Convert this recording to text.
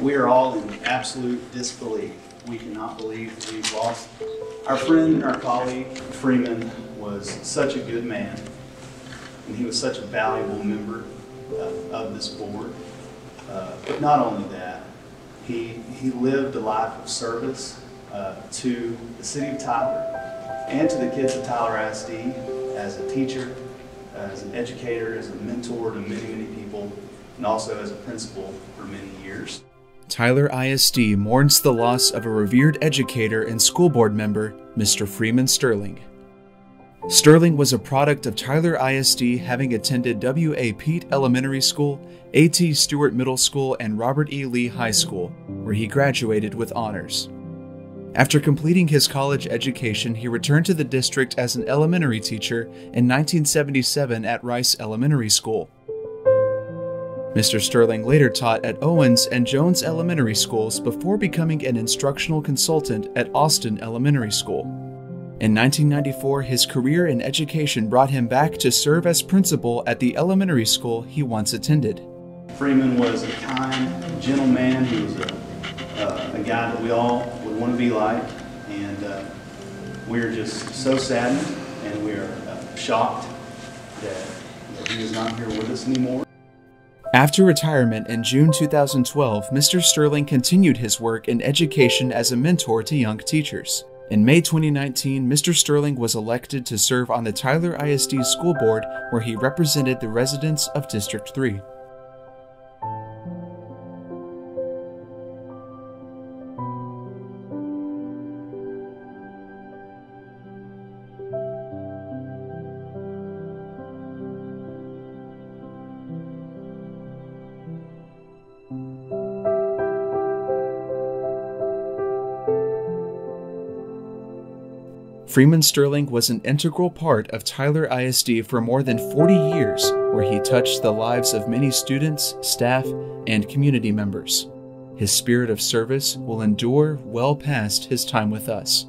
We are all in absolute disbelief. We cannot believe we've lost our friend and our colleague. Freeman was such a good man, and he was such a valuable member uh, of this board. Uh, but not only that, he, he lived a life of service uh, to the city of Tyler and to the kids of Tyler ISD as a teacher, as an educator, as a mentor to many, many people, and also as a principal for many years. Tyler ISD mourns the loss of a revered educator and school board member, Mr. Freeman Sterling. Sterling was a product of Tyler ISD having attended W.A. Peet Elementary School, A.T. Stewart Middle School, and Robert E. Lee High School, where he graduated with honors. After completing his college education, he returned to the district as an elementary teacher in 1977 at Rice Elementary School. Mr. Sterling later taught at Owens and Jones Elementary Schools before becoming an instructional consultant at Austin Elementary School. In 1994, his career in education brought him back to serve as principal at the elementary school he once attended. Freeman was a kind, gentle man. He was a, uh, a guy that we all would want to be like. And uh, we're just so saddened and we are uh, shocked that, that he is not here with us anymore. After retirement in June 2012, Mr. Sterling continued his work in education as a mentor to young teachers. In May 2019, Mr. Sterling was elected to serve on the Tyler ISD School Board, where he represented the residents of District 3. Freeman Sterling was an integral part of Tyler ISD for more than 40 years, where he touched the lives of many students, staff, and community members. His spirit of service will endure well past his time with us.